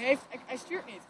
Hij, heeft, stuurt niet.